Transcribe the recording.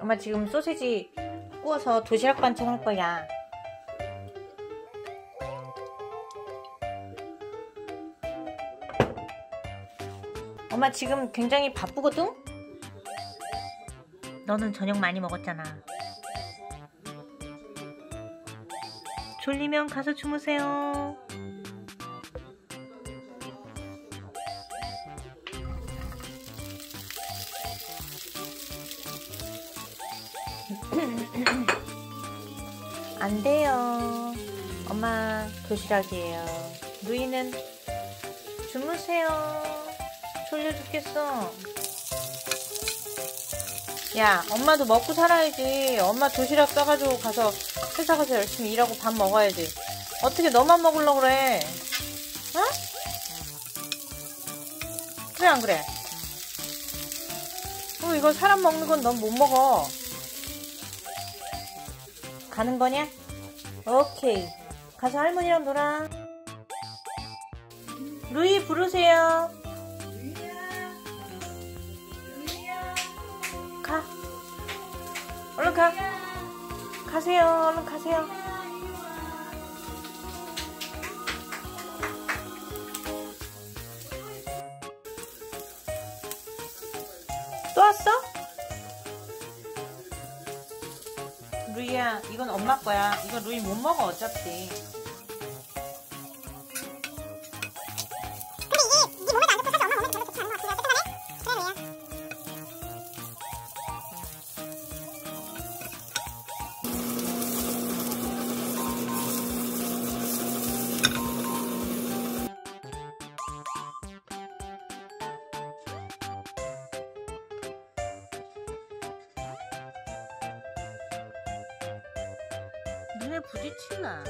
엄마 지금 소시지 구워서 도시락 반찬 할 거야. 엄마 지금 굉장히 바쁘거든? 너는 저녁 많이 먹었잖아. 졸리면 가서 주무세요. 안 돼요. 엄마 도시락이에요. 누이는 주무세요. 졸려 죽겠어. 야, 엄마도 먹고 살아야지. 엄마 도시락 싸가지고 가서 회사 가서 열심히 일하고 밥 먹어야지. 어떻게 너만 먹으려고 그래? 어? 그래, 안 그래? 어, 이거 사람 먹는 건 넌 못 먹어. 가는 거냐? 오케이. 가서 할머니랑 놀아. 루이 부르세요. 가. 얼른 가. 가세요. 얼른 가세요. 또 왔어? 루이야, 이건 엄마 거야. 이거 루이 못 먹어, 어차피. 부딪히나.